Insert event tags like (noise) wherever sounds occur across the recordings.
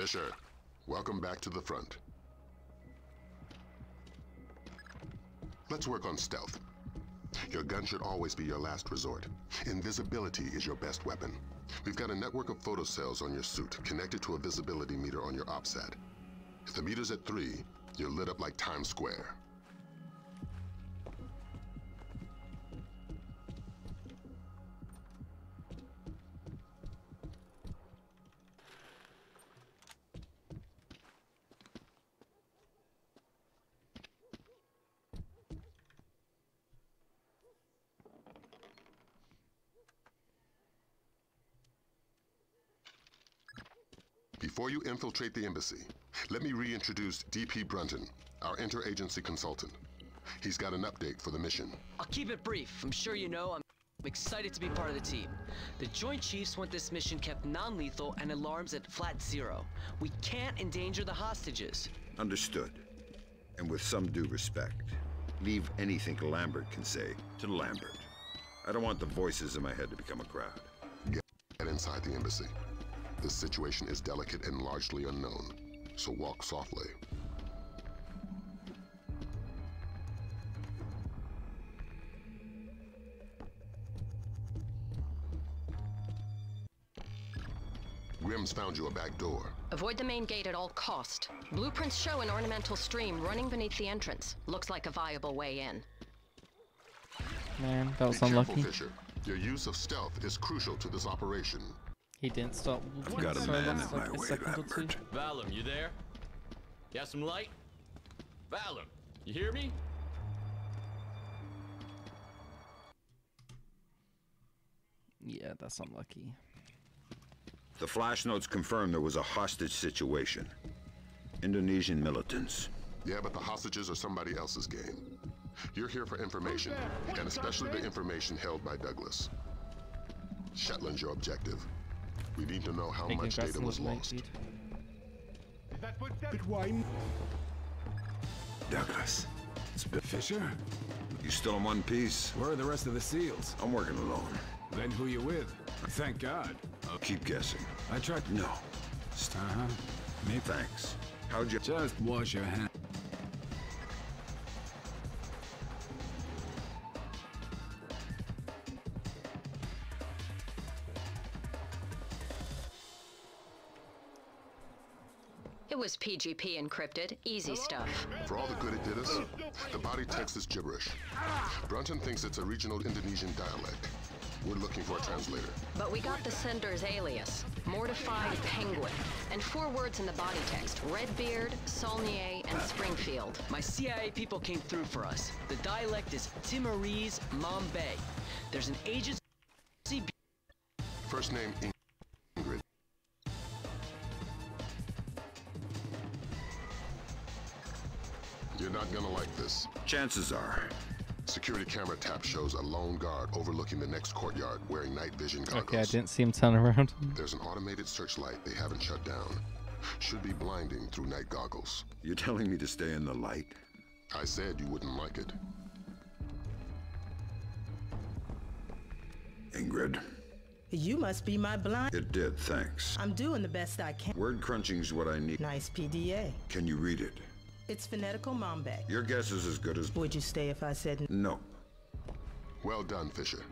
Fisher, welcome back to the front. Let's work on stealth. Your gun should always be your last resort. Invisibility is your best weapon. We've got a network of photocells on your suit connected to a visibility meter on your OPSAT. If the meter's at three, you're lit up like Times Square. Before you infiltrate the embassy, let me reintroduce DP Brunton, our interagency consultant. He's got an update for the mission. I'll keep it brief. I'm sure you know I'm excited to be part of the team. The Joint Chiefs want this mission kept non-lethal and alarms at flat zero. We can't endanger the hostages. Understood. And with some due respect, leave anything Lambert can say to Lambert. I don't want the voices in my head to become a crowd. Get inside the embassy. This situation is delicate and largely unknown, so walk softly. Grim's found you a back door. Avoid the main gate at all cost. Blueprints show an ornamental stream running beneath the entrance. Looks like a viable way in. Man, that was Be unlucky. careful, Fisher. Your use of stealth is crucial to this operation. He didn't stop. I've got a man that's in my way, second or two. Lambert. Valum, you there? Got some light? Valum, you hear me? Yeah, that's unlucky. The flash notes confirm there was a hostage situation. Indonesian militants. Yeah, but the hostages are somebody else's game. You're here for information, and especially the information held by Douglas. Shetland's your objective. We need to know how Hey, much data was the night lost. feed. But why? Douglas. It's been... Fisher? You still in one piece? Where are the rest of the SEALs? I'm working alone. Then who you with? Thank God. I'll keep guessing. I tried. No. Uh-huh. Maybe. Thanks. How'd you... Just wash your hands. PGP encrypted. Easy stuff. For all the good it did us, the body text is gibberish. Brunton thinks it's a regional Indonesian dialect. We're looking for a translator. But we got the sender's alias. Mortified Penguin. And four words in the body text. Redbeard, Saulnier, and Springfield. My CIA people came through for us. The dialect is Timorese Mambai. There's an agency First name Chances are. Security camera tap shows a lone guard overlooking the next courtyard wearing night vision goggles. Okay, I didn't see him turn around. (laughs) There's an automated searchlight they haven't shut down. Should be blinding through night goggles. You're telling me to stay in the light? I said you wouldn't like it. Ingrid. You must be my blind. It did, thanks. I'm doing the best I can. Word crunching's what I need. Nice PDA. Can you read it? It's phonetical Mombek. Your guess is as good as... Would you stay if I said n- No. Well done, Fisher.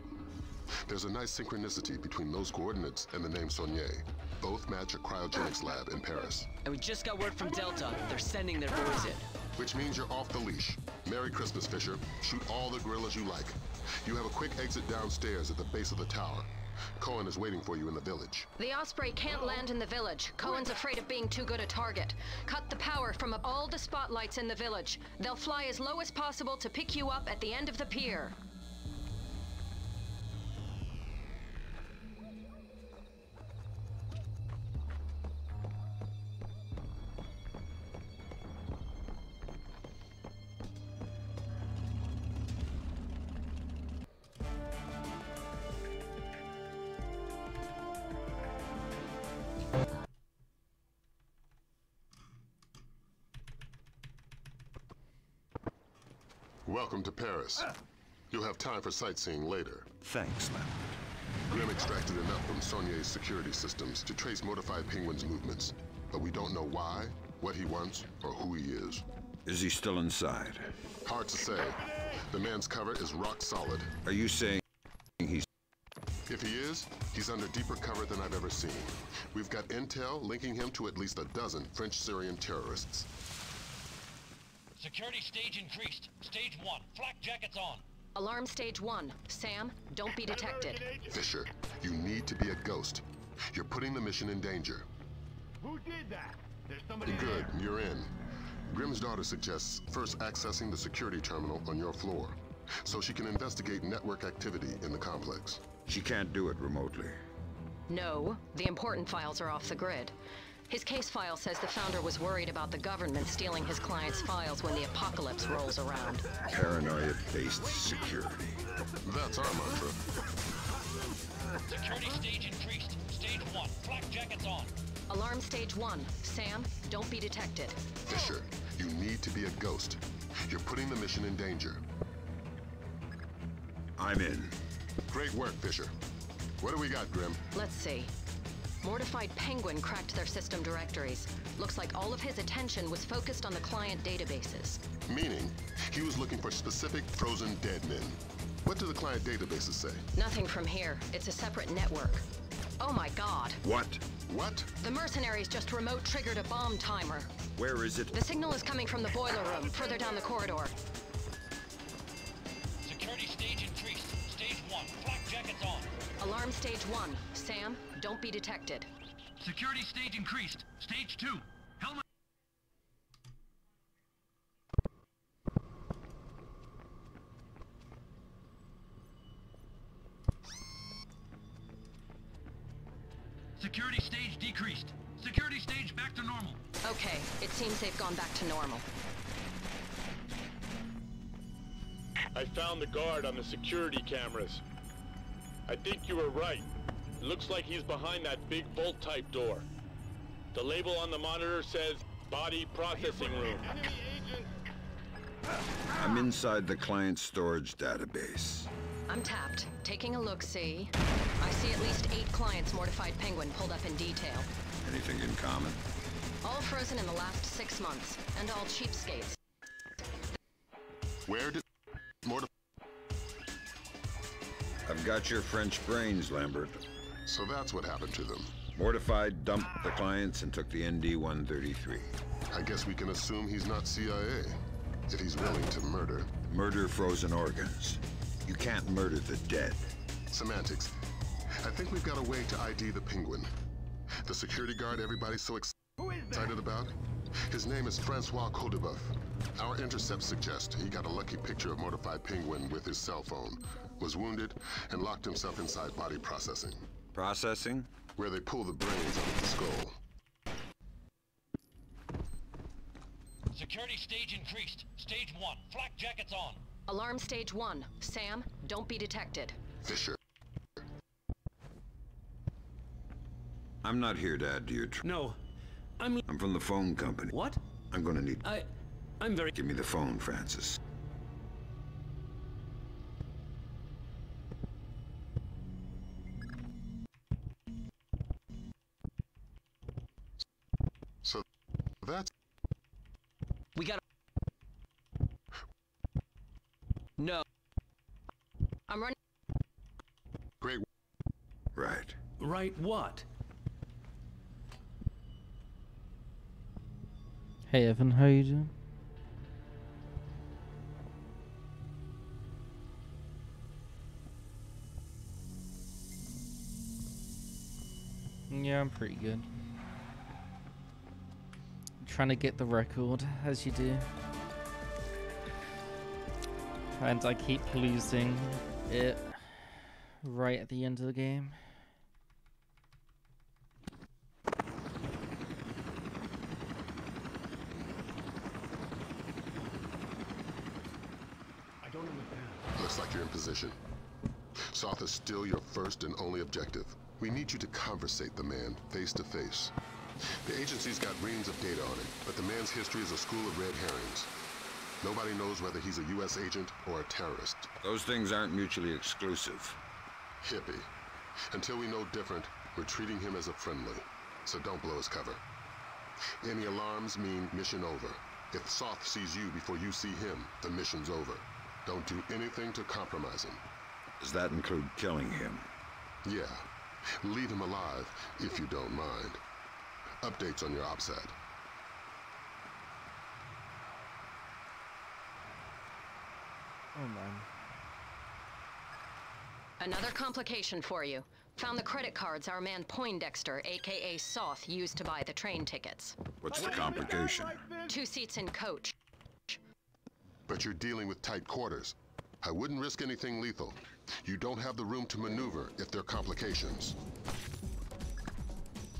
There's a nice synchronicity between those coordinates and the name Saulnier. Both match a cryogenics lab in Paris. And we just got word from Delta. They're sending their boys in. Which means you're off the leash. Merry Christmas, Fisher. Shoot all the gorillas you like. You have a quick exit downstairs at the base of the tower. Coen is waiting for you in the village. The Osprey can't land in the village. Coen's afraid of being too good a target. Cut the power from all the spotlights in the village. They'll fly as low as possible to pick you up at the end of the pier. Welcome to Paris. You'll have time for sightseeing later. Thanks, Lambert. Grim extracted enough from Saulnier's security systems to trace Mortified Penguin's movements. but we don't know why, what he wants, or who he is. Is he still inside? Hard to say. The man's cover is rock solid. Are you saying he's... If he is, he's under deeper cover than I've ever seen. We've got intel linking him to at least a dozen French-Syrian terrorists. Security stage increased. Stage one. Flak jackets on. Alarm stage one. Sam, don't be detected. Fisher, you need to be a ghost. You're putting the mission in danger. Who did that? There's somebody Good, there. you're in. Grimsdottir suggests first accessing the security terminal on your floor, so she can investigate network activity in the complex. She can't do it remotely. No, the important files are off the grid. His case file says the founder was worried about the government stealing his client's files when the apocalypse rolls around. Paranoia-based security. That's our mantra. Security stage increased. Stage one. Flak jackets on. Alarm stage one. Sam, don't be detected. Fisher, you need to be a ghost. You're putting the mission in danger. I'm in. Great work, Fisher. What do we got, Grim? Let's see. Mortified Penguin cracked their system directories. Looks like all of his attention was focused on the client databases. Meaning, he was looking for specific frozen dead men. What do the client databases say? Nothing from here. It's a separate network. Oh my god. What? What? The mercenaries just remote triggered a bomb timer. Where is it? The signal is coming from the boiler room, further down the corridor. Security stage increased. Stage one. Flak jackets on. Alarm stage one. Sam, don't be detected. Security stage increased. Stage two. Helmet. Security stage decreased. Security stage back to normal. Okay, it seems they've gone back to normal. I found the guard on the security cameras. I think you were right. It looks like he's behind that big bolt-type door. The label on the monitor says body processing room. I'm inside the client storage database. I'm tapped. Taking a look-see. I see at least eight clients Mortified Penguin pulled up in detail. Anything in common? All frozen in the last six months, and all cheapskates. Where did Mortif... I've got your French brains, Lambert. So that's what happened to them. Mortified dumped the clients and took the ND-133. I guess we can assume he's not CIA, if he's willing to murder. Murder frozen organs. You can't murder the dead. Semantics. I think we've got a way to ID the penguin. The security guard everybody's so excited about? His name is Francois Codebuff. Our intercepts suggest he got a lucky picture of Mortified Penguin with his cell phone, was wounded, and locked himself inside body processing, Processing? where they pull the brains out of the skull. Security stage increased. Stage one. Flak jackets on. Alarm stage one. Sam, don't be detected. Fisher. I'm not here to add to your tr- No, I'm. I'm from the phone company. What? I'm gonna need... I. I'm very. Give me the phone, Francis. That's We gotta. No. I'm running. great. Right. Right what? Hey Evan, how you doing? Yeah, I'm pretty good. Trying to get the record, as you do. And I keep losing it right at the end of the game. Looks like you're in position. Soth is still your first and only objective. We need you to conversate the man, face to face. The agency's got reams of data on him, but the man's history is a school of red herrings. Nobody knows whether he's a U.S. agent or a terrorist. Those things aren't mutually exclusive. Hippie. Until we know different, we're treating him as a friendly. So don't blow his cover. Any alarms mean mission over. If Soth sees you before you see him, the mission's over. Don't do anything to compromise him. Does that include killing him? Yeah. Leave him alive, if you don't mind. Updates on your OPSAT. Oh man. Another complication for you. Found the credit cards our man Poindexter, aka Soth, used to buy the train tickets. What's the complication? Two seats in coach. But you're dealing with tight quarters. I wouldn't risk anything lethal. You don't have the room to maneuver if there are complications.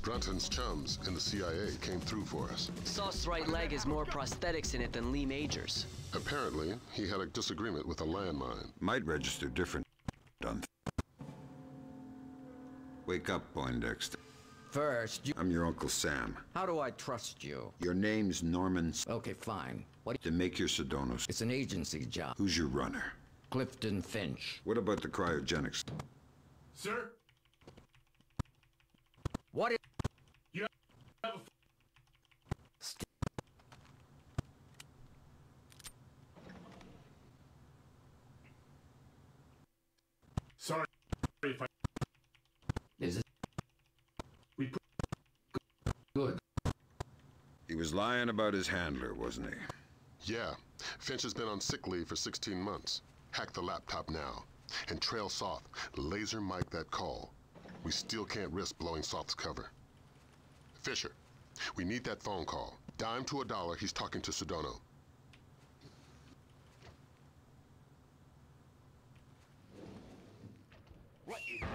Brunton's chums in the CIA came through for us. Soth's right leg has more prosthetics in it than Lee Majors. Apparently, he had a disagreement with a landmine. Might register different on. Wake up, Poindexter. First, you... I'm your Uncle Sam. How do I trust you? Your name's Norman... Okay, fine. What... To make your Sadonos. It's an agency job. Who's your runner? Clifton Finch. What about the cryogenics? Sir? What is... You have a... St Sorry if I... Is it... We put... Good. He was lying about his handler, wasn't he? Yeah. Finch has been on sick leave for 16 months. Hack the laptop now. And trail Soth. Laser mic that call. We still can't risk blowing Soth's cover. Fisher, we need that phone call. Dime to a dollar, he's talking to Sadono. What is that?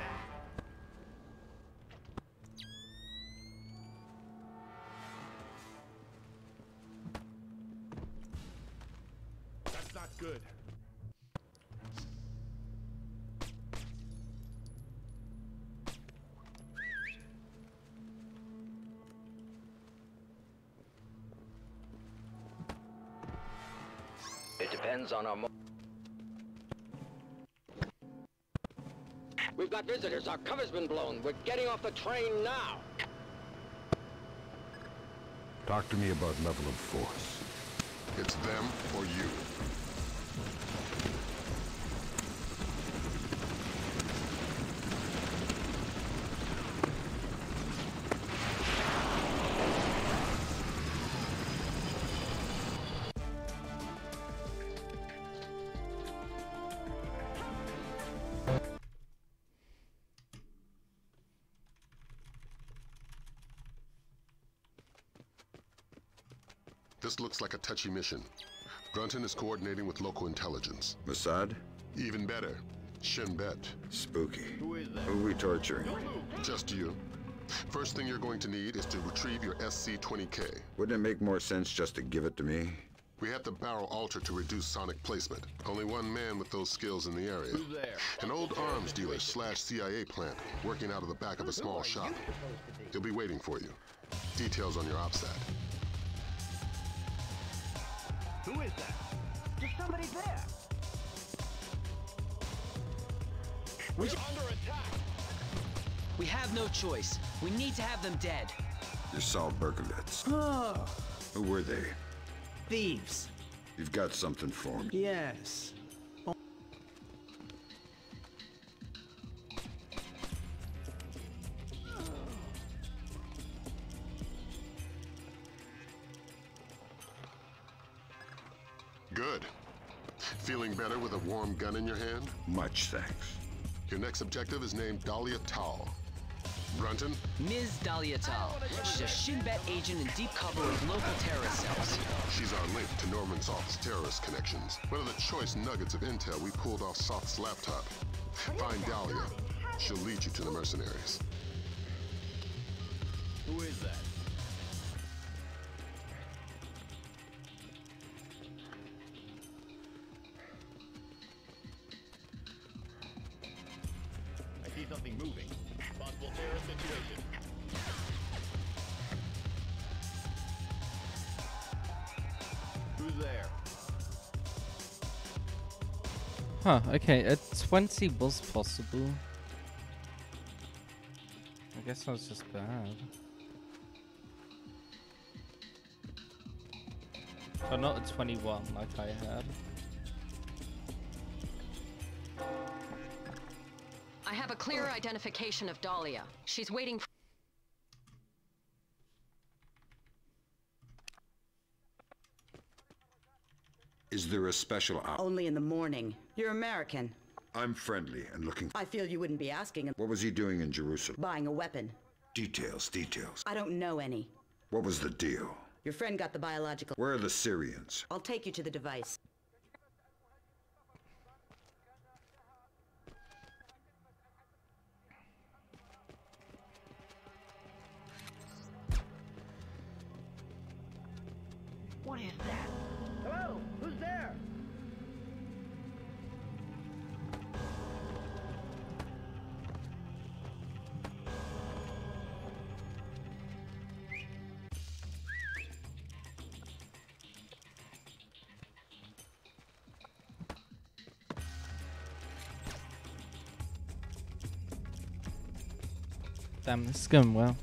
That's not good. Depends on our... Mo We've got visitors. Our cover's been blown. We're getting off the train now. Talk to me about level of force. It's them or you. Looks like a touchy mission. Brunton is coordinating with local intelligence. Mossad? Even better, Shin Bet. Spooky. Who is that? Who are we torturing? Just you. First thing you're going to need is to retrieve your SC-20K. Wouldn't it make more sense just to give it to me? We have the barrel altered to reduce sonic placement. Only one man with those skills in the area. There? An old arms dealer slash CIA plant working out of the back of a small shop. He'll be waiting for you. Details on your OPSAT. Who is that? There's somebody there. We're under attack. We have no choice. We need to have them dead. You're Saul Berkowitz. Oh, Who were they? thieves. You've got something for me. Yes. Warm gun in your hand? Much thanks. Your next objective is named Dahlia Tal. Brunton? Ms. Dahlia Tal. She's a Shin Bet agent in deep cover with local terrorist cells. She's our link to Norman Soth's terrorist connections. One of the choice nuggets of intel we pulled off Soth's laptop. Find Dahlia. She'll lead you to the mercenaries. Who is that? Huh, okay, a 20 was possible. I guess I was just bad. But not a 21 like I had. I have a clear identification of Dahlia. She's waiting for... Is there a special hour? Only in the morning. You're American. I'm friendly and looking. I feel you wouldn't be asking him. What was he doing in Jerusalem? Buying a weapon. Details, details. I don't know any. What was the deal? Your friend got the biological. Where are the Syrians? I'll take you to the device. What is that? Damn, this is going well.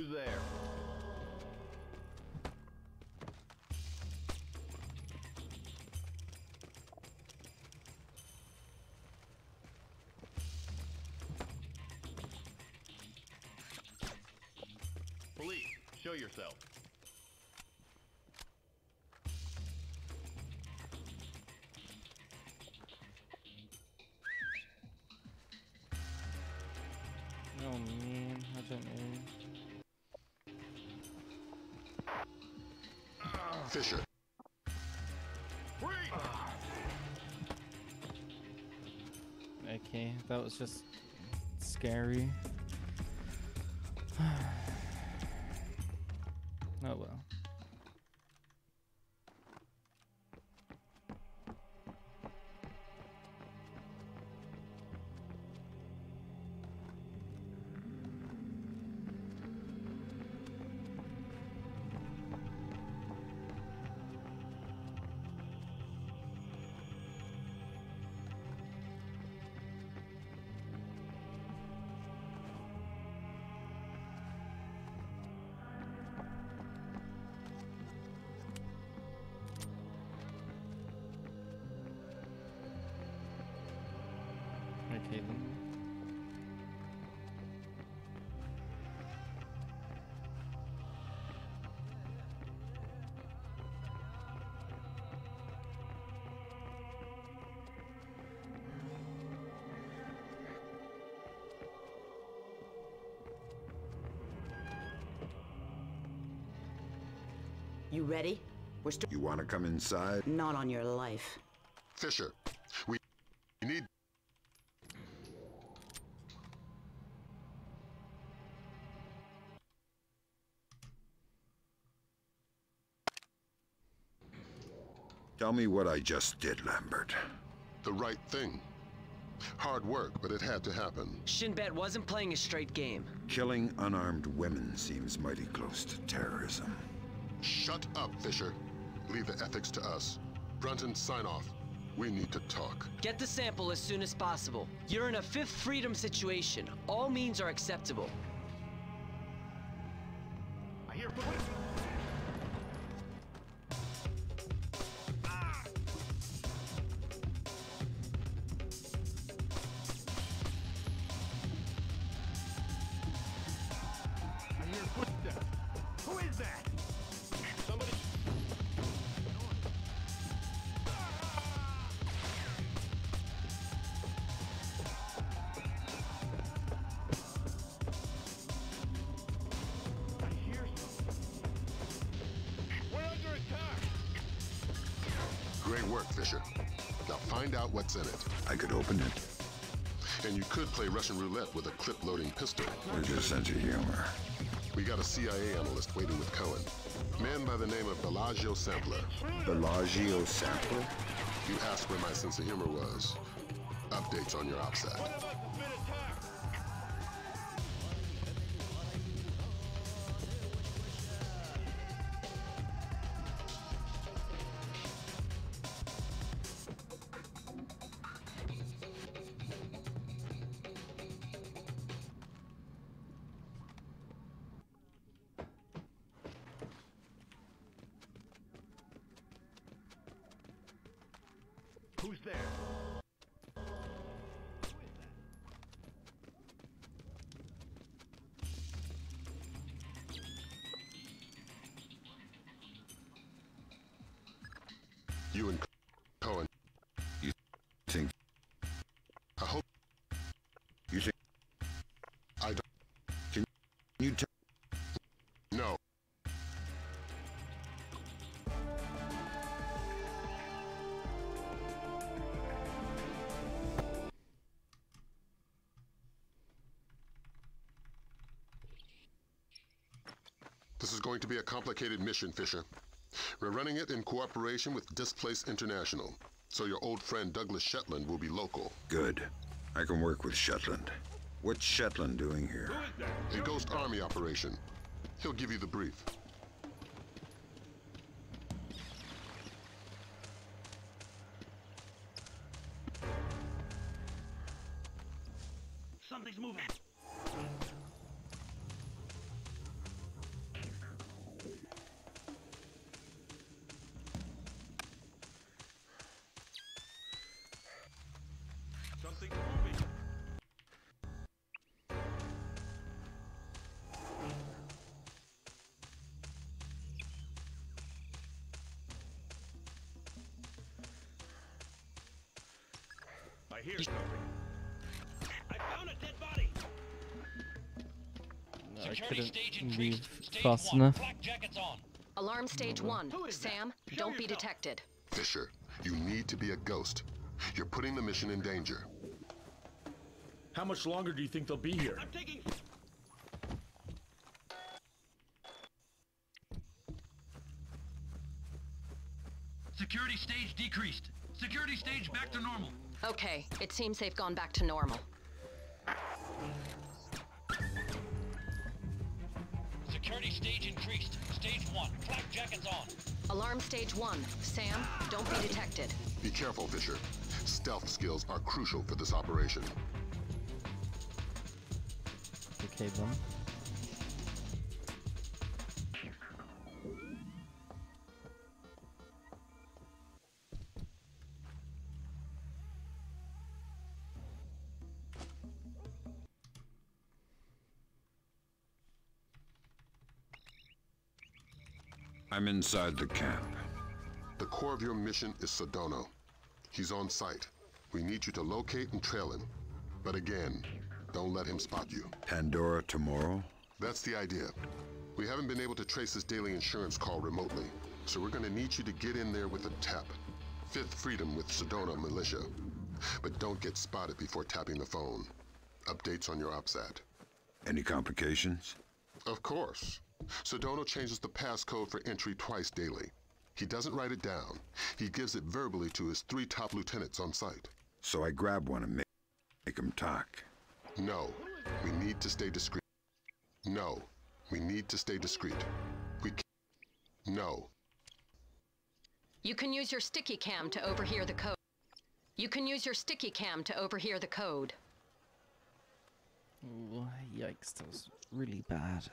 Who's there? Police, show yourself. Fisher. Okay, that was just scary. Ready? We're still. You want to come inside? Not on your life. Fisher, we need... Tell me what I just did, Lambert. The right thing. Hard work, but it had to happen. Shinbet wasn't playing a straight game. Killing unarmed women seems mighty close to terrorism. Shut up, Fisher. Leave the ethics to us. Brunton, sign off. We need to talk. Get the sample as soon as possible. You're in a Fifth Freedom situation. All means are acceptable. I hear police. Play Russian roulette with a clip-loading pistol. There's your sense of humor. We got a CIA analyst waiting with Coen. Man by the name of Bellagio Sampler. Bellagio Sampler? You asked where my sense of humor was. Updates on your OPSAT. Who's there? You and This is going to be a complicated mission, Fisher. We're running it in cooperation with Displace International, so your old friend Douglas Shetland will be local. Good. I can work with Shetland. What's Shetland doing here? A Ghost Army operation. He'll give you the brief. I couldn't move fast enough. Alarm stage one. Sam, don't be detected. Fisher, you need to be a ghost. You're putting the mission in danger. How much longer do you think they'll be here? I'm taking. Security stage decreased. Security stage back to normal. Okay, it seems they've gone back to normal. Security stage increased. Stage one. Flak jackets on. Alarm stage one. Sam, don't be detected. Be careful, Fisher. Stealth skills are crucial for this operation. Okay then. I'm inside the camp. The core of your mission is Sadono. He's on site. We need you to locate and trail him. But again, don't let him spot you. Pandora tomorrow? That's the idea. We haven't been able to trace this daily insurance call remotely, so we're gonna need you to get in there with a tap. Fifth Freedom with Sadono Militia. But don't get spotted before tapping the phone. Updates on your OPSAT. Any complications? Of course. Sadono changes the passcode for entry twice daily. He doesn't write it down. He gives it verbally to his three top lieutenants on site. So I grab one and make, make him talk. No, we need to stay discreet. No, we need to stay discreet. We can't. No. You can use your sticky cam to overhear the code. You can use your sticky cam to overhear the code. Ooh, yikes, that was really bad.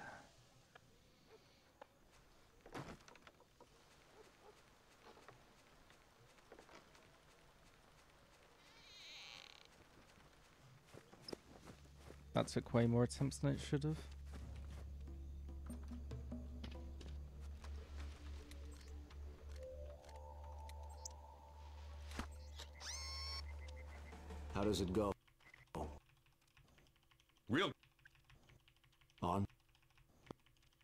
That took way more attempts than it should have. How does it go? Real On?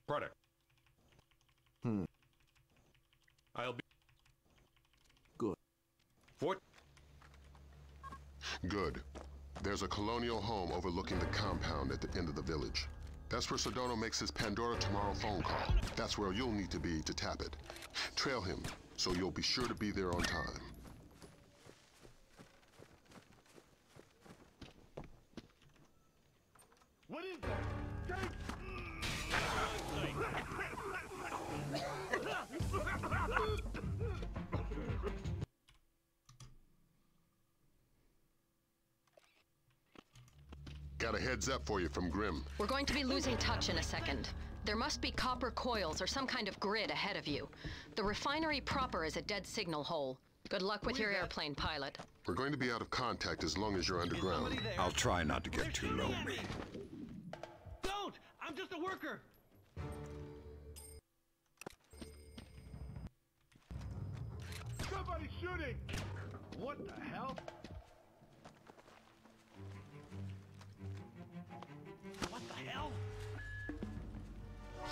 product. Hmm. I'll be Good. Fort. Good. There's a colonial home overlooking the compound at the end of the village. That's where Sadono makes his Pandora Tomorrow phone call. That's where you'll need to be to tap it. Trail him, so you'll be sure to be there on time. Got a heads up for you from Grim. We're going to be losing touch in a second. There must be copper coils or some kind of grid ahead of you. The refinery proper is a dead signal hole. Good luck with your airplane, pilot. We're going to be out of contact as long as you're underground. I'll try not to get too lonely. Don't! I'm just a worker! Somebody's shooting! What the hell?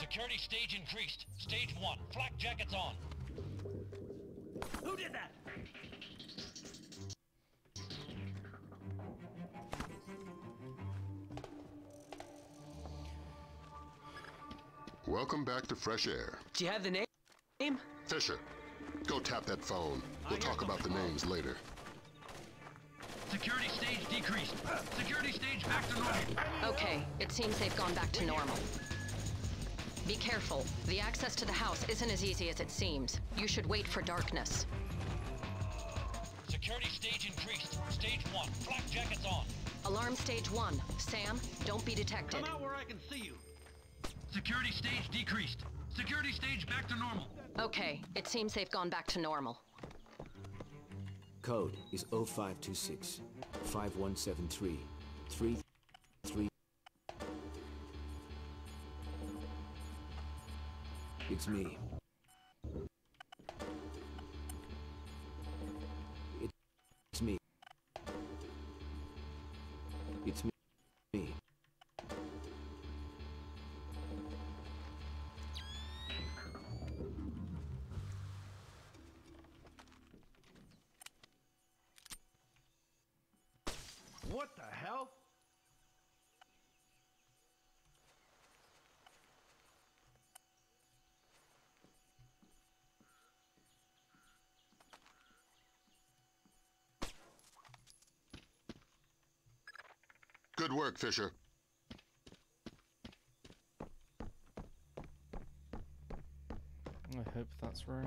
Security stage increased. Stage one. Flak jackets on. Who did that? Welcome back to Fresh Air. Do you have the name? Fisher, go tap that phone. We'll talk about the names later. Security stage decreased. Security stage back to normal. Okay, it seems they've gone back to normal. Be careful. The access to the house isn't as easy as it seems. You should wait for darkness. Security stage increased. Stage one. Flak jackets on. Alarm stage one. Sam, don't be detected. Come out where I can see you. Security stage decreased. Security stage back to normal. Okay, it seems they've gone back to normal. Code is 0526 5173 33. It's me. It's me. It's me. Me. What the hell? Good work, Fisher. I hope that's right.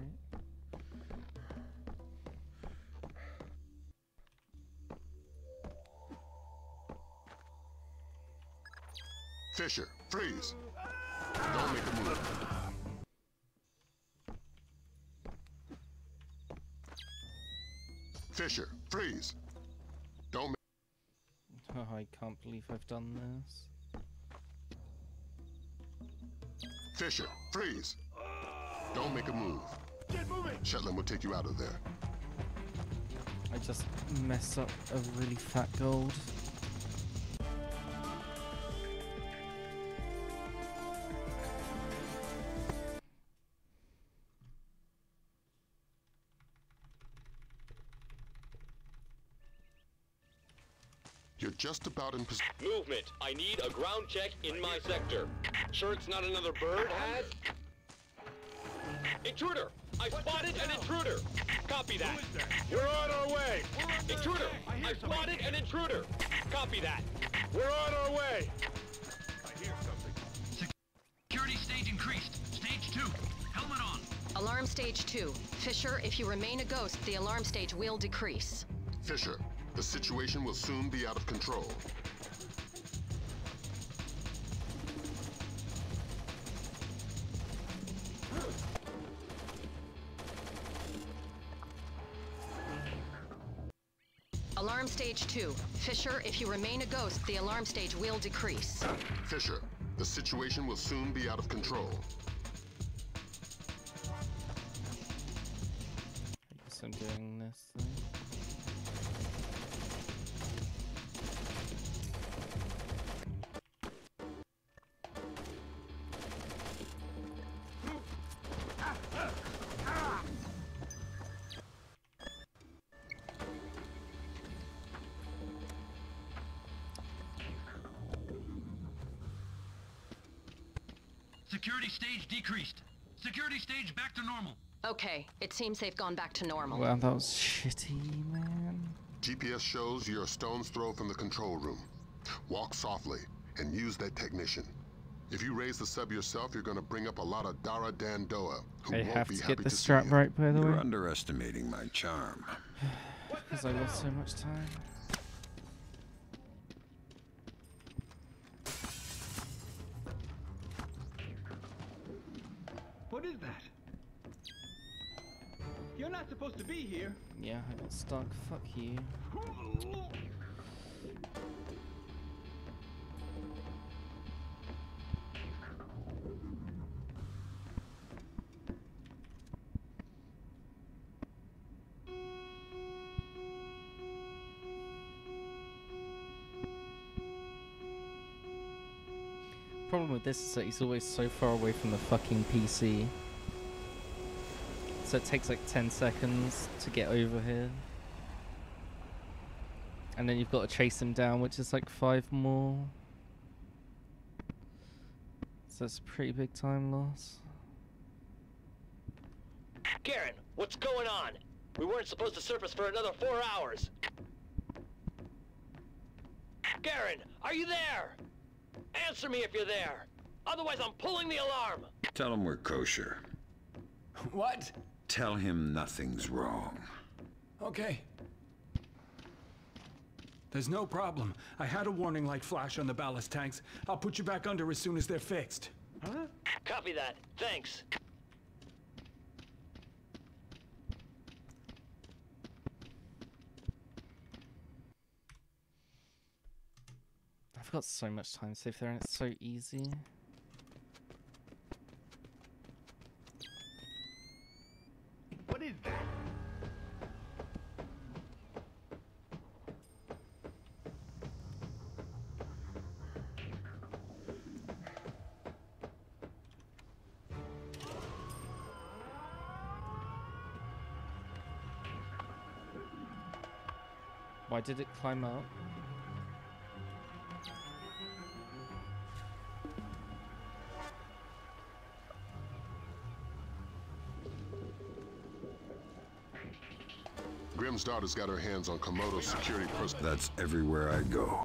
Fisher, freeze. Don't make a move. Fisher, freeze. Don't ma- Oh, I can't believe I've done eh, this. Fisher, freeze. Don't make a move. Get moving! Shetland will take you out of there. I just mess up a really fat gold. Just about in position. Movement. I need a ground check in my sector. Sure it's not another bird, Has? Intruder! I spotted an intruder! Copy that. We're on our way! Intruder! I spotted an intruder! Copy that. We're on our way! Security stage increased. Stage two. Helmet on. Alarm stage 2. Fisher, if you remain a ghost, the alarm stage will decrease. Fisher, the situation will soon be out of control. Alarm stage 2. Fisher, if you remain a ghost, the alarm stage will decrease. Fisher, the situation will soon be out of control. Decreased. Security stage back to normal. Okay, it seems they've gone back to normal. Wow, that was shitty, man. GPS shows you're a stone's throw from the control room. Walk softly and use that technician. If you raise the sub yourself, you're going to bring up a lot of Dara Dandoa, who I won't have be to happy get the to see strap you. right, by the You're way. underestimating my charm. (sighs) Because I lost so much time. Stuck. Fuck you. Problem with this is that he's always so far away from the fucking PC. So it takes like 10 seconds to get over here. And then you've got to chase him down, which is like 5 more. So it's a pretty big time loss. Garen, what's going on? We weren't supposed to surface for another four hours. Garen, are you there? Answer me if you're there. Otherwise, I'm pulling the alarm. Tell him we're kosher. What? Tell him nothing's wrong. Okay. There's no problem. I had a warning light flash on the ballast tanks. I'll put you back under as soon as they're fixed. Huh? Copy that. Thanks. I've got so much time saved there and it's so easy. Did it climb up? Grimsdottir's got her hands on Komodo's security personnel. That's everywhere I go.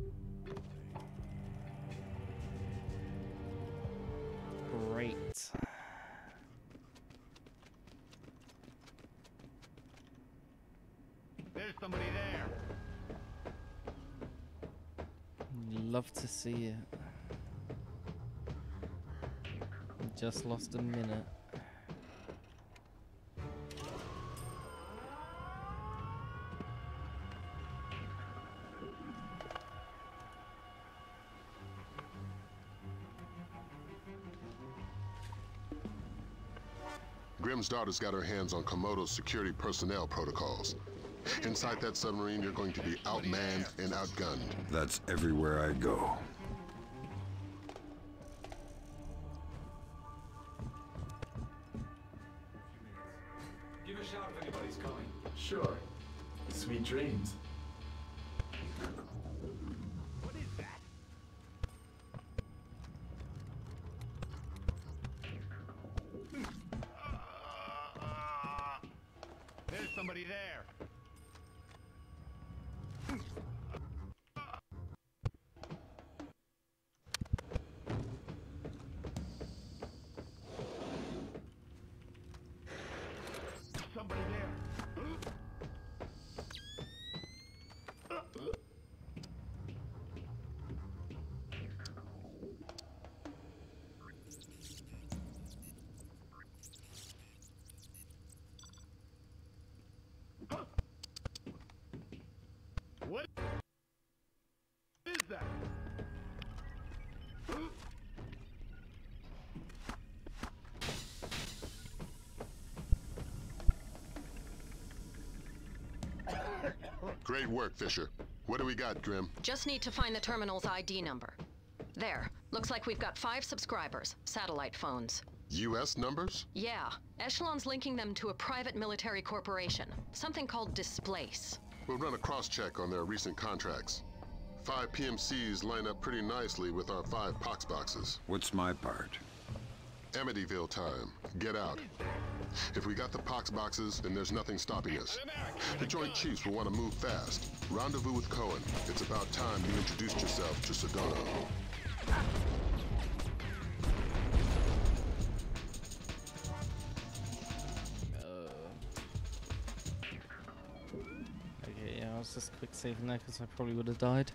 See it. Just lost a minute. Grimsdottir's got her hands on Komodo's security personnel protocols. Inside that submarine, you're going to be outmanned and outgunned. That's everywhere I go. Great work, Fisher. What do we got, Grim? Just need to find the terminal's ID number. There. Looks like we've got five subscribers, satellite phones. U.S. numbers? Yeah, Echelon's linking them to a private military corporation, something called Displace. We'll run a cross-check on their recent contracts. Five PMCs line up pretty nicely with our five pox boxes. What's my part? Amityville time. Get out. If we got the pox boxes, then there's nothing stopping us. The Joint Chiefs will want to move fast. Rendezvous with Coen. It's about time you introduced yourself to Sadono. Uh, okay, yeah, I was just quick saving there because I probably would have died.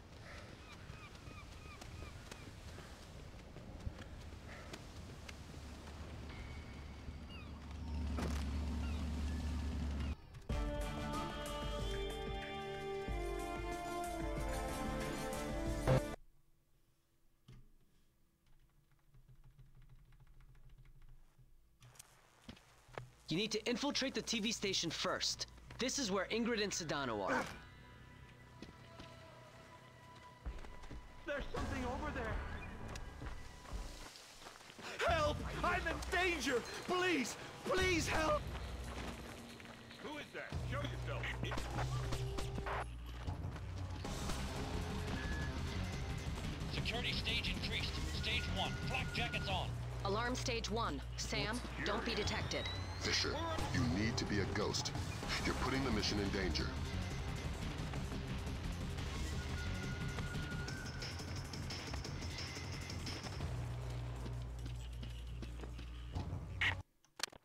You need to infiltrate the TV station first. This is where Ingrid and Sadono are. There's something over there. Help! I'm in danger! Please! Please help! Who is that? Show yourself. Security stage increased. Stage one. Flak jackets on. Alarm stage one. Sam, don't be detected. Fisher, you need to be a ghost. You're putting the mission in danger.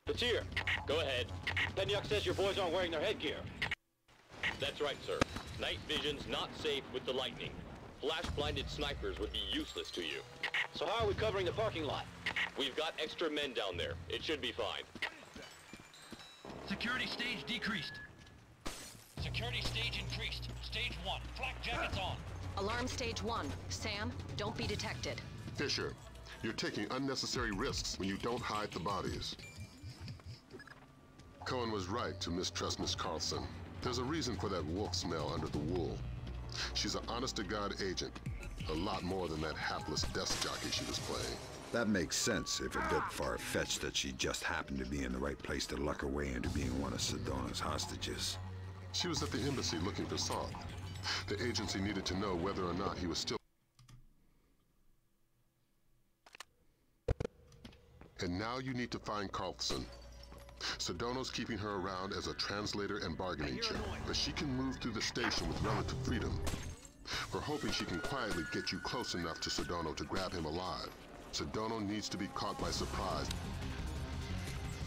Batir, go ahead. Penyuk says your boys aren't wearing their headgear. That's right, sir. Night vision's not safe with the lightning. Flash-blinded snipers would be useless to you. So how are we covering the parking lot? We've got extra men down there. It should be fine. Security stage decreased. Security stage increased. Stage one. Flak jackets on. Alarm stage one. Sam, don't be detected. Fisher, you're taking unnecessary risks when you don't hide the bodies. Coen was right to mistrust Miss Karlson. There's a reason for that wolf smell under the wool. She's an honest-to-God agent. A lot more than that hapless desk jockey she was playing. That makes sense if a bit far-fetched that she just happened to be in the right place to luck her way into being one of Sadono's hostages. She was at the embassy looking for Soth. The agency needed to know whether or not he was still... And now you need to find Karlson. Sadono's keeping her around as a translator and bargaining chip, but she can move through the station with relative freedom. We're hoping she can quietly get you close enough to Sadono to grab him alive. Sadono needs to be caught by surprise.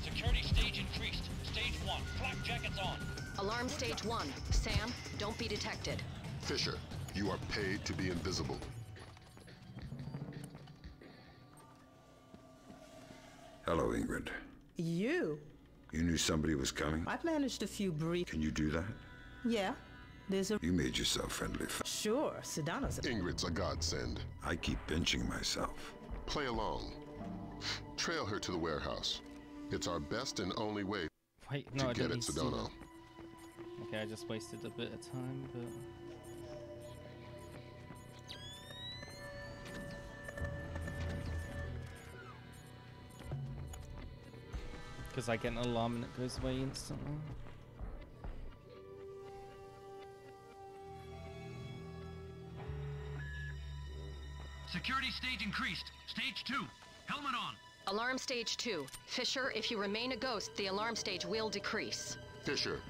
Security stage increased. Stage one. Flak jackets on. Alarm stage one. Sam, don't be detected. Fisher, you are paid to be invisible. Hello, Ingrid. You? You knew somebody was coming? I've managed a few brief. Can you do that? Yeah. There's a. You made yourself friendly. f- Sure, Sadono's a. Ingrid's a godsend. I keep pinching myself. Play along. Trail her to the warehouse. It's our best and only way Wait, to I get didn't at need to do Sadono. Okay, I just wasted a bit of time, but... Because I get an alarm and it goes away instantly. Security stage increased. Stage two. Helmet on. Alarm stage two. Fisher, if you remain a ghost, the alarm stage will decrease. Fisher,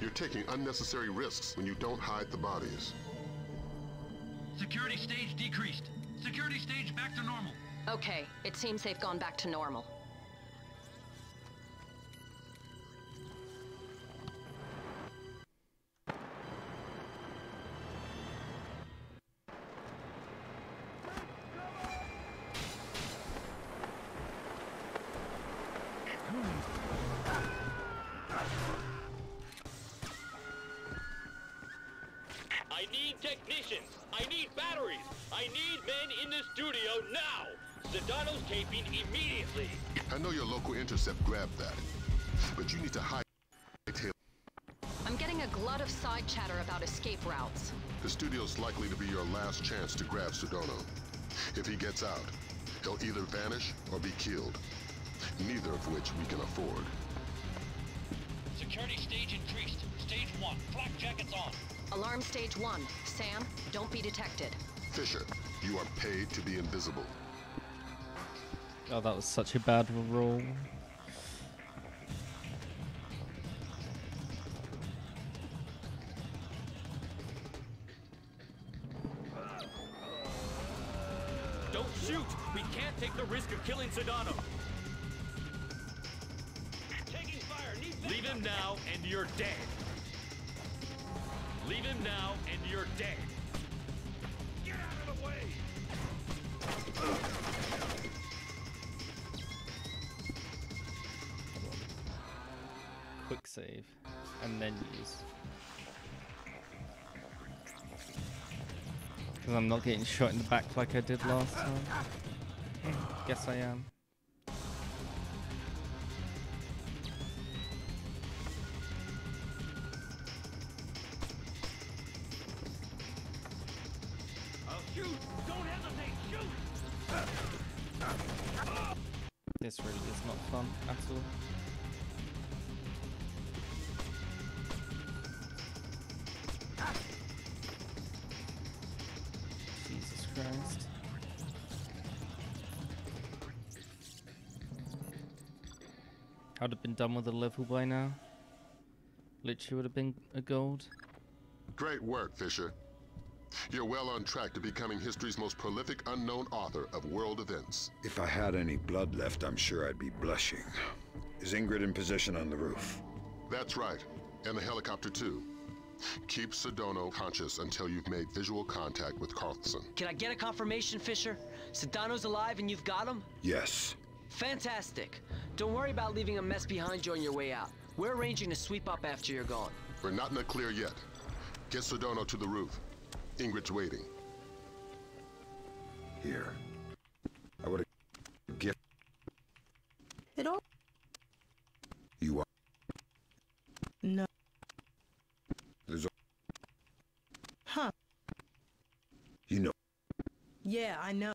You're taking unnecessary risks when you don't hide the bodies. Security stage decreased. Security stage back to normal. Okay, it seems they've gone back to normal. Need technicians. I need batteries. I need men in the studio now. Sadono's taping immediately. I know your local intercept grabbed that, but you need to hide. I'm getting a glut of side chatter about escape routes. The studio's likely to be your last chance to grab Sadono. If he gets out, he'll either vanish or be killed. Neither of which we can afford. Security stage increased. Stage one. Flak jackets on. Alarm stage one. Sam, don't be detected. Fisher, you are paid to be invisible. Oh, that was such a bad roll. Don't shoot! We can't take the risk of killing Sadono. Taking fire. Need Leave him now and you're dead. Leave him now and you're dead. Get out of the way! Quick save. And then use. Because I'm not getting shot in the back like I did last time. Guess I am. This really is not fun at all. Jesus Christ. I'd have been done with the level by now. Literally would have been a gold. Great work, Fisher. You're well on track to becoming history's most prolific unknown author of world events. If I had any blood left, I'm sure I'd be blushing. Is Ingrid in position on the roof? That's right, and the helicopter too. Keep Sadono conscious until you've made visual contact with Karlson. Can I get a confirmation, Fisher? Sadono's alive and you've got him? Yes. Fantastic. Don't worry about leaving a mess behind you on your way out. We're arranging to sweep up after you're gone. We're not in the clear yet. Get Sadono to the roof. Ingrid's waiting. Here. I would gift It all. you are. No. There's a, Huh. you know. Yeah, I know.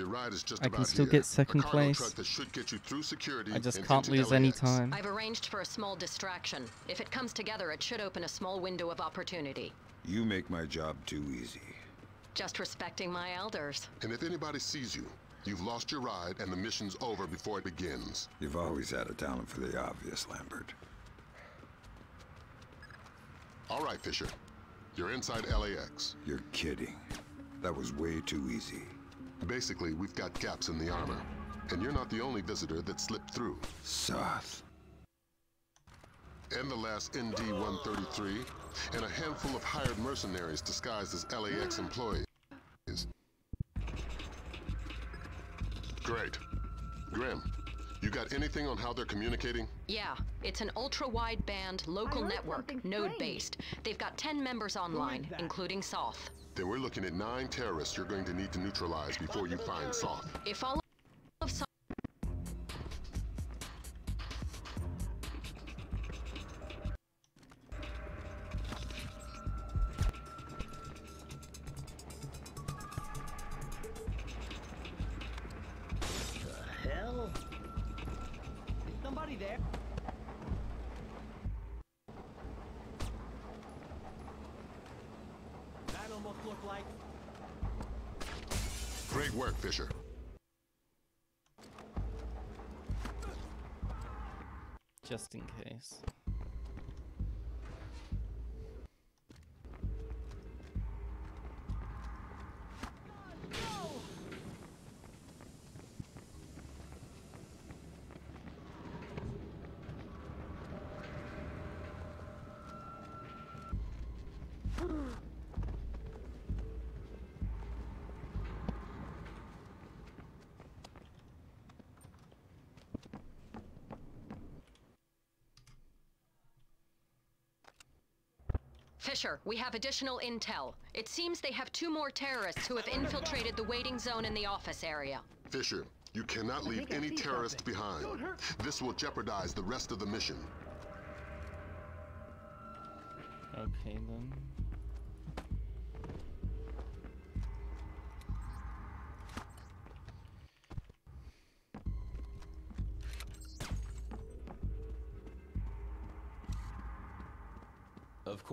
Your ride is just I about can still here. get second place. that should get you through security I just can't into lose any time. I've arranged for a small distraction. If it comes together, it should open a small window of opportunity. You make my job too easy. Just respecting my elders. And if anybody sees you, you've lost your ride and the mission's over before it begins. You've always had a talent for the obvious, Lambert. All right, Fisher. You're inside LAX. You're kidding. That was way too easy. Basically, we've got gaps in the armor. And you're not the only visitor that slipped through. Soth. And the last ND-133, and a handful of hired mercenaries disguised as LAX employees. Great. Grim, you got anything on how they're communicating? Yeah, it's an ultra-wideband local network, node-based. They've got 10 members online, including Soth. Then we're looking at nine terrorists you're going to need to neutralize before you find Soth. If all Fisher, we have additional intel. It seems they have two more terrorists who have infiltrated the waiting zone in the office area. Fisher, you cannot leave any see terrorists something. behind. This will jeopardize the rest of the mission. Okay then.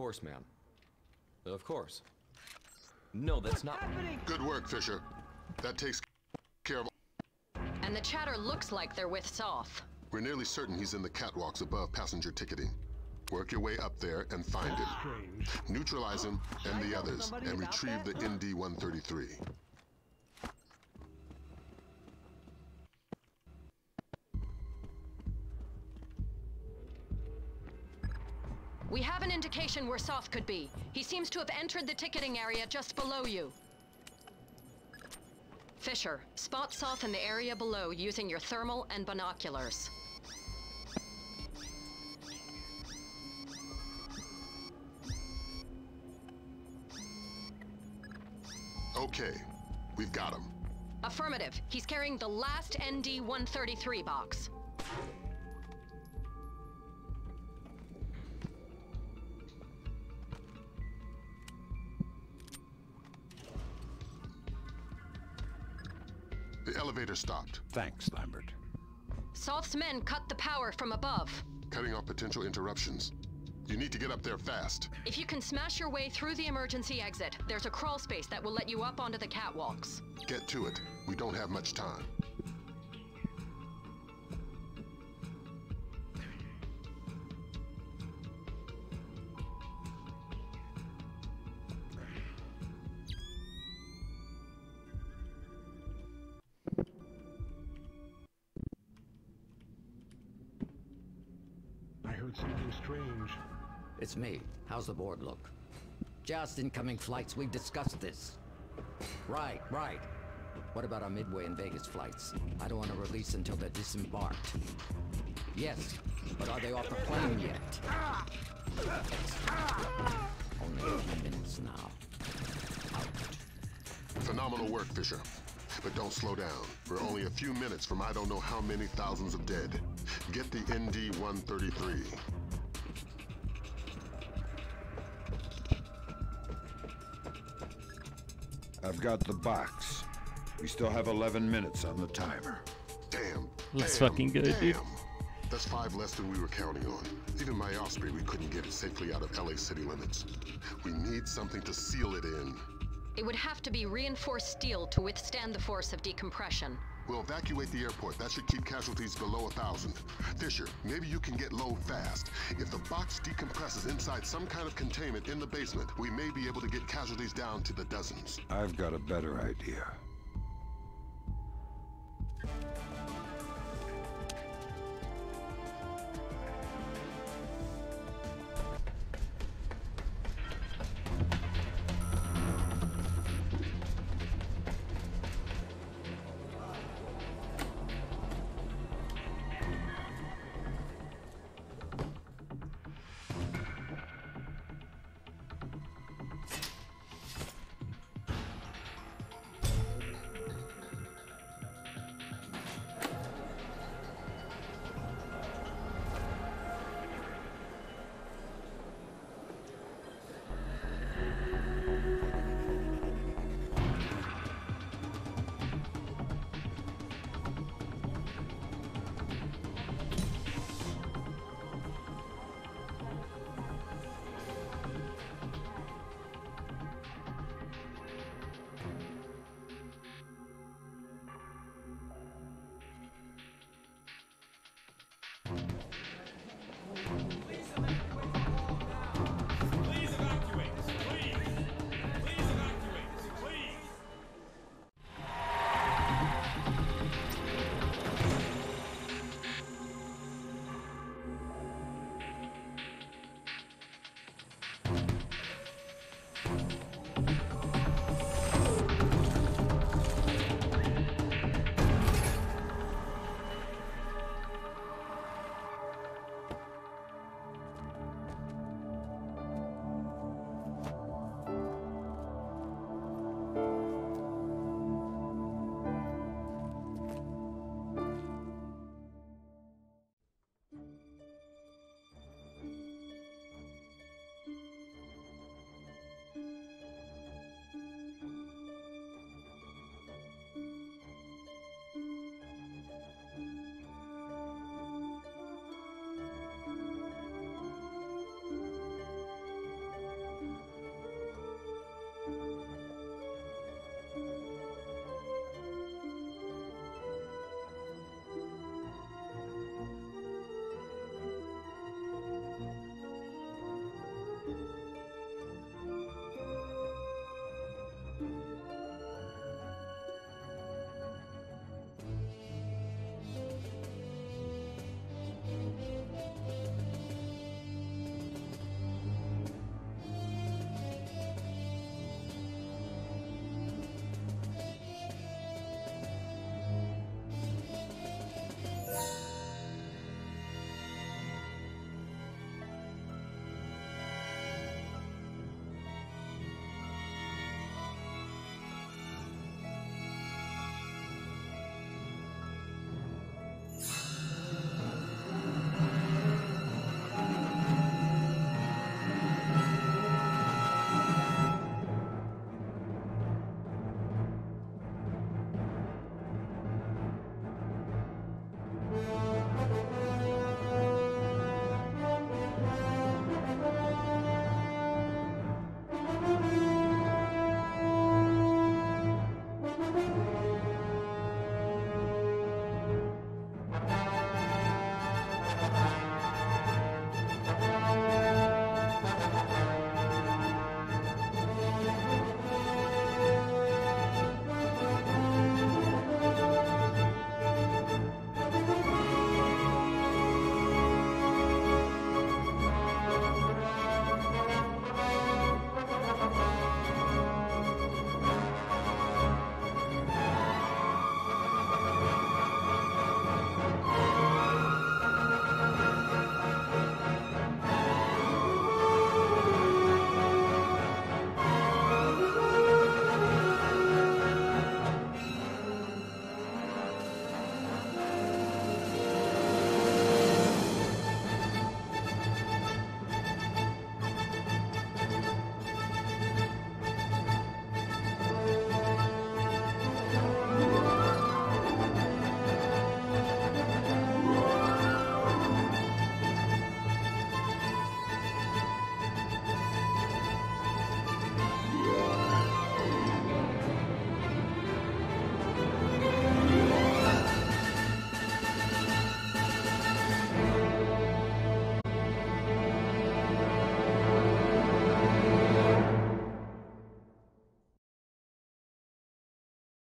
Course, ma'am. Of course. No, that's not. Good work, Fisher. That takes care of. And the chatter looks like they're with Soth. We're nearly certain he's in the catwalks above passenger ticketing. Work your way up there and find him. Neutralize him and the others, and retrieve the ND-133. Indication where Soth could be. He seems to have entered the ticketing area just below you. Fisher, spot Soth in the area below using your thermal and binoculars. Okay, we've got him. Affirmative. He's carrying the last ND-133 box. Elevator stopped. Thanks, Lambert. Soth's men cut the power from above. Cutting off potential interruptions. You need to get up there fast. If you can smash your way through the emergency exit, there's a crawl space that will let you up onto the catwalks. Get to it. We don't have much time. How's the board look? Just incoming flights. We've discussed this. Right, right. What about our Midway and Vegas flights? I don't want to release until they're disembarked. Yes, but are they off the plane yet? Only a few minutes now. Phenomenal work, Fisher. But don't slow down. We're only a few minutes from I don't know how many thousands of dead. Get the ND-133. I've got the box. We still have 11 minutes on the timer. Damn. Looks damn, fucking good, damn. dude. That's five less than we were counting on. Even my Osprey, we couldn't get it safely out of LA city limits. We need something to seal it in. It would have to be reinforced steel to withstand the force of decompression. We'll evacuate the airport. That should keep casualties below a thousand. Fisher, maybe you can get low fast. If the box decompresses inside some kind of containment in the basement, we may be able to get casualties down to the dozens. I've got a better idea.